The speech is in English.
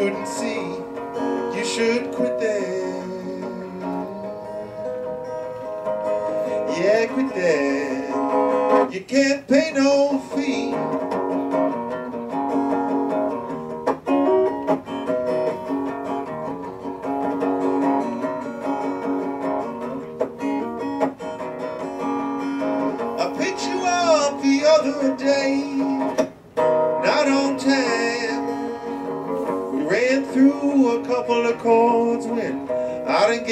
couldn't see, you should quit that. Yeah, quit that. You can't pay no fee. I picked you up the other day, not on time. Ran through a couple of chords when I didn't get.